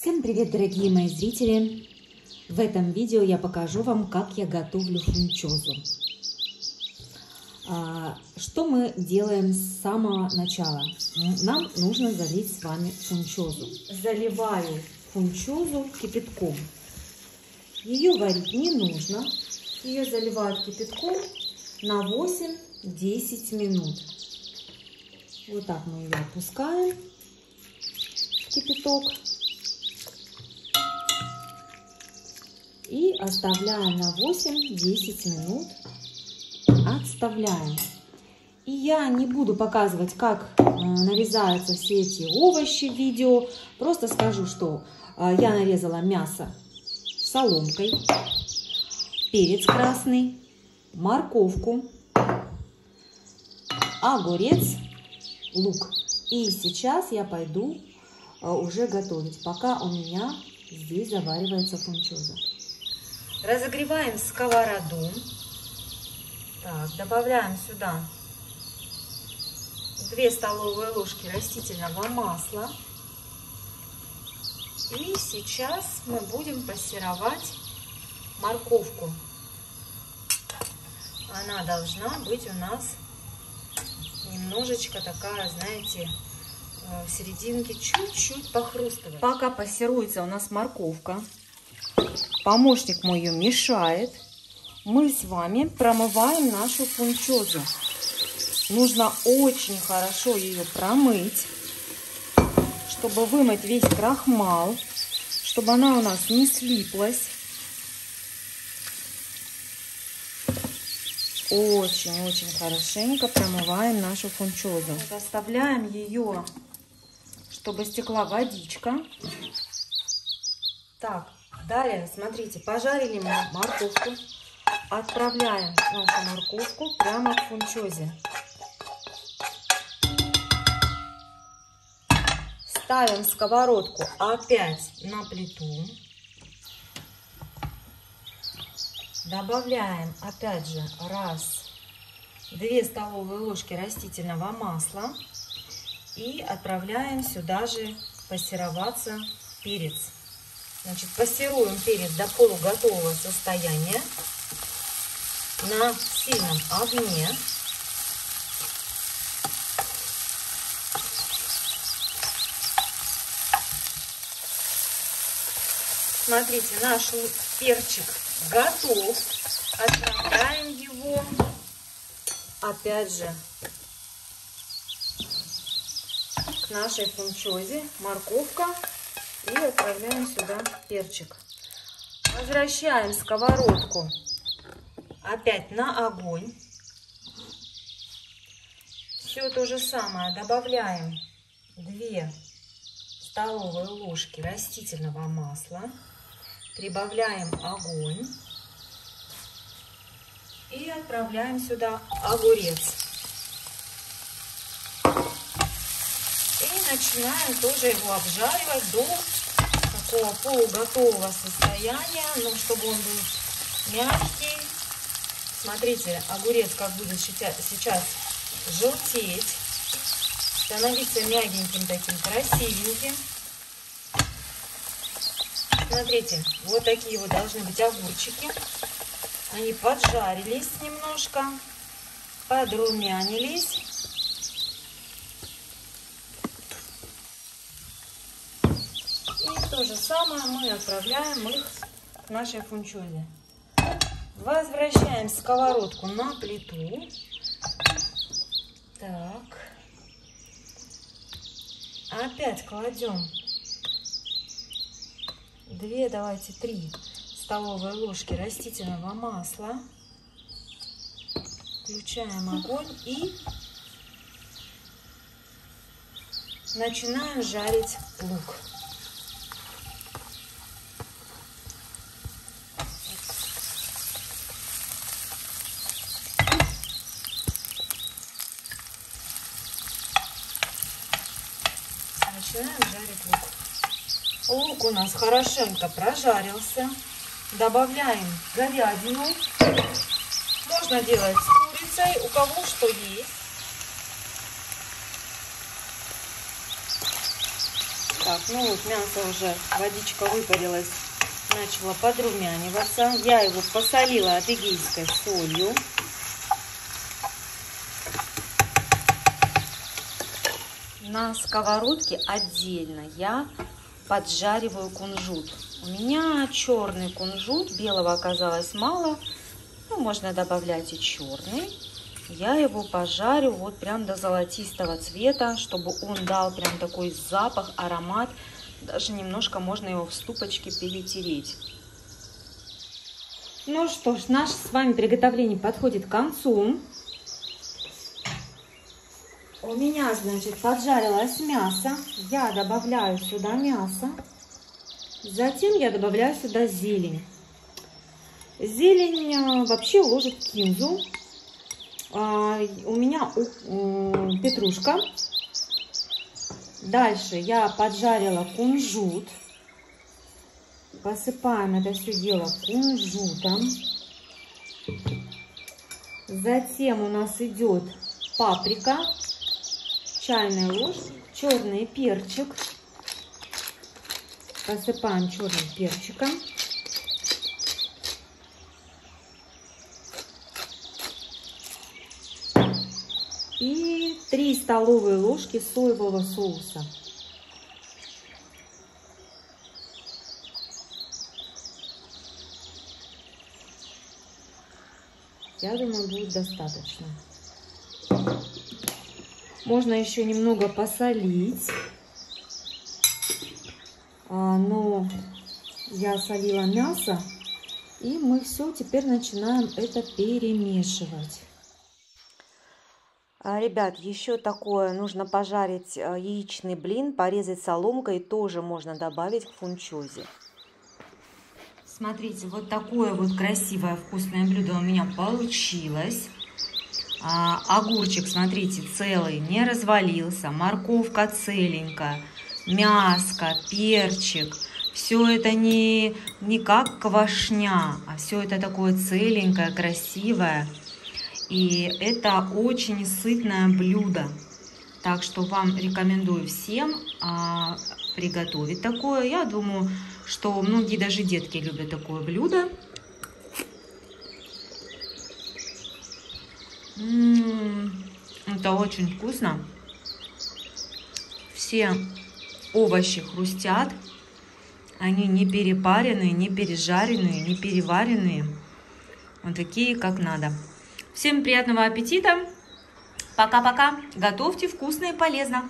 Всем привет, дорогие мои зрители! В этом видео я покажу вам, как я готовлю фунчозу. А, что мы делаем с самого начала? Нам нужно залить с вами фунчозу. Заливаю фунчозу кипятком. Ее варить не нужно. Ее заливают кипятком на 8-10 минут. Вот так мы ее опускаем в кипяток. И оставляем на 8-10 минут. Отставляем. И я не буду показывать, как э, нарезаются все эти овощи в видео. Просто скажу, что э, я нарезала мясо соломкой, перец красный, морковку, огурец, лук. И сейчас я пойду э, уже готовить, пока у меня здесь заваривается фунчоза. Разогреваем сковороду. Так, добавляем сюда 2 столовые ложки растительного масла. И сейчас мы будем пассеровать морковку. Она должна быть у нас немножечко такая, знаете, э, в серединке чуть-чуть похрустывать. Пока пассируется у нас морковка, помощник мой мешает, мы с вами промываем нашу фунчозу. Нужно очень хорошо ее промыть, чтобы вымыть весь крахмал, чтобы она у нас не слиплась. Очень-очень хорошенько промываем нашу фунчозу. Оставляем ее, чтобы стекла водичка. Так, далее, смотрите, пожарили мы морковку. Отправляем нашу морковку прямо в фунчозе. Ставим сковородку опять на плиту. Добавляем опять же раз, две столовые ложки растительного масла. И отправляем сюда же пассероваться перец. Значит, пассируем перец до полуготового состояния на сильном огне. Смотрите, наш перчик готов. Отправляем его опять же к нашей фунчозе. Морковка. И отправляем сюда перчик. Возвращаем сковородку опять на огонь. Все то же самое добавляем 2 столовые ложки растительного масла. Прибавляем огонь. И отправляем сюда огурец. И начинаем тоже его обжаривать до такого полуготового состояния, ну, чтобы он был мягкий. Смотрите, огурец как будет сейчас желтеть, становиться мягеньким таким, красивеньким. Смотрите, вот такие вот должны быть огурчики. Они поджарились немножко, подрумянились. И то же самое мы отправляем их к нашей фунчозе. Возвращаем сковородку на плиту. Так. Опять кладем 2, давайте 3 столовые ложки растительного масла. Включаем огонь и начинаем жарить лук. Начинаем жарить лук. Лук у нас хорошенько прожарился. Добавляем говядину. Можно делать с курицей, у кого что есть. Так, ну вот мясо уже, водичка выпарилась, начала подрумяниваться. Я его посолила адыгейской солью. На сковородке отдельно я поджариваю кунжут. У меня черный кунжут, белого оказалось мало. Ну, можно добавлять и черный. Я его пожарю вот прям до золотистого цвета, чтобы он дал прям такой запах, аромат. Даже немножко можно его в ступочке перетереть. Ну что ж, наше с вами приготовление подходит к концу. У меня, значит, поджарилось мясо. Я добавляю сюда мясо. Затем я добавляю сюда зелень. Зелень э, вообще уложит кинзу. А, у меня петрушка. Дальше я поджарила кунжут. Посыпаем это все дело кунжутом. Затем у нас идет паприка чайная ложь, черный перчик. Посыпаем черным перчиком. И 3 столовые ложки соевого соуса. Я думаю, будет достаточно. Можно еще немного посолить. А, но я солила мясо. И мы все теперь начинаем это перемешивать. А, ребят, еще такое, нужно пожарить а, яичный блин, порезать соломкой, тоже можно добавить к фунчозе. Смотрите, вот такое вот красивое вкусное блюдо у меня получилось. А, огурчик, смотрите, целый, не развалился. Морковка целенькая. Мяско, перчик. Все это не, не как квашня, а все это такое целенькое, красивое. И это очень сытное блюдо. Так что вам рекомендую всем а, приготовить такое. Я думаю, что многие даже детки любят такое блюдо. Это очень вкусно. Все овощи хрустят. Они не перепаренные, не пережаренные, не переваренные. Вот такие, как надо. Всем приятного аппетита. Пока-пока. Готовьте вкусно и полезно.